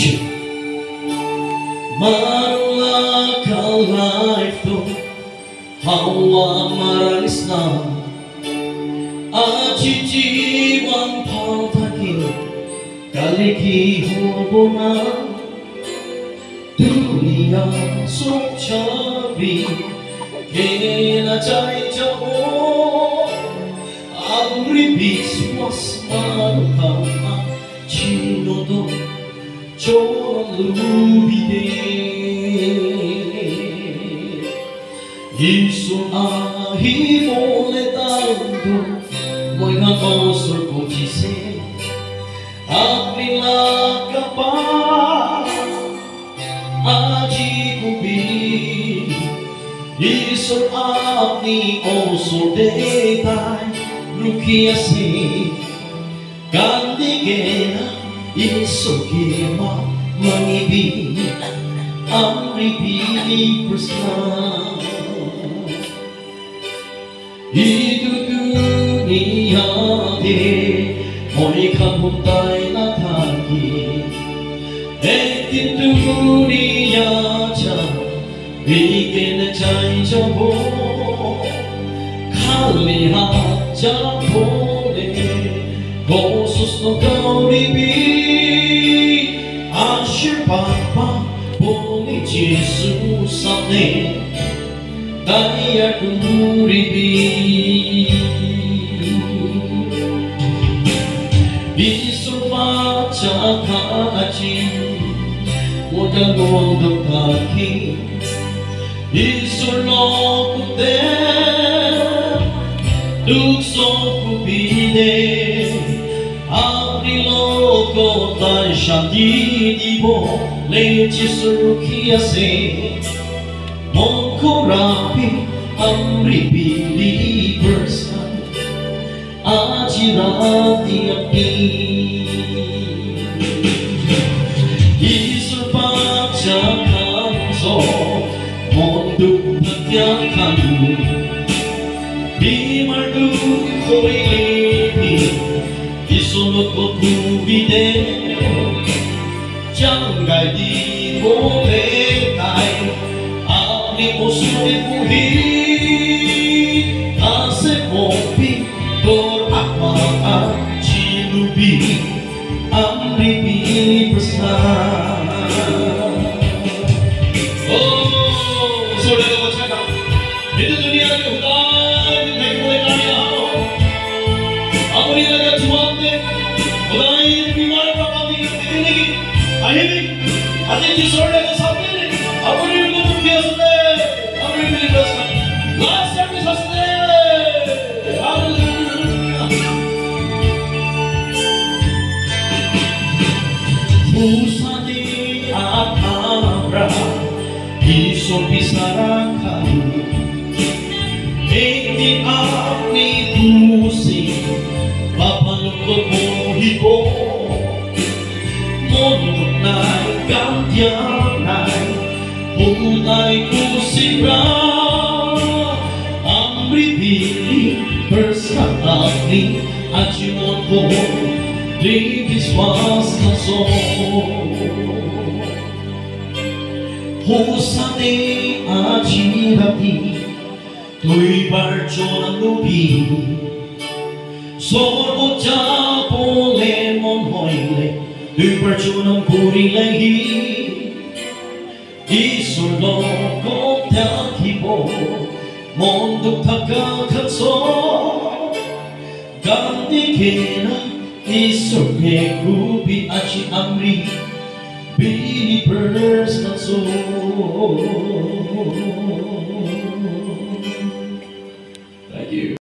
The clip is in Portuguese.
you. Marulah kau life tu, hawa maran Islam. Aji jiwan pau thaki, kali ki hubuna. Dunia sok chabi, kena cai jauh. Amri biswas marulah. Isso arrivou letando Moi famoso com dizer Abre lá capaz A de cumprir Isso abre o sol deitar No que é assim Candigueira Isso que é mal Manibig ang ibig ko sa Iduduniyabe Muli kamuntay na tagi একদিন দুনিয়া যা বিকেন চাই যাব খালি হাত যা ভোলে বসুস্থ দৌড়িবি 爸爸幫你結束十年大約無理比你說話恰恰近我的夢都怕聽你說老不得獨送不必得こ大社にも連日向きやせノコラピアンリビリーバーサアジラディアピイスパチャカンソモンドゥパティアカンビマルコイリピイソノコク be there 将该的我陪带，阿弥陀是的不离，他是我比多阿玛阿基鲁比，阿弥比不萨。Hayır, hadi ki söyle sabir, abone olup piyasada, abone olup piyasada, nasıl yapmışsın? 부산이 아파라 이소비 사랑하는 내일 앞니 부 kadiyanay Punay ko sira Ang bibili Perskatani At yun ako Davis was the song Husane at hirati Tuy barjo ng lubi Sorbo dyan Überzonung Burilegi Isolò contagibo Mondo pagakatso Gandigena Isolè gubi aci amri Bini burners katso